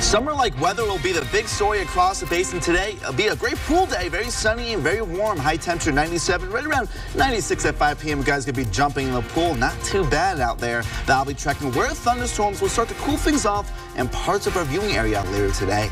Summer-like weather will be the big story across the basin today. It'll be a great pool day, very sunny and very warm. High temperature 97, right around 96 at 5 p.m. Guys gonna be jumping in the pool. Not too bad out there. That'll be tracking where thunderstorms will start to cool things off and parts of our viewing area later today.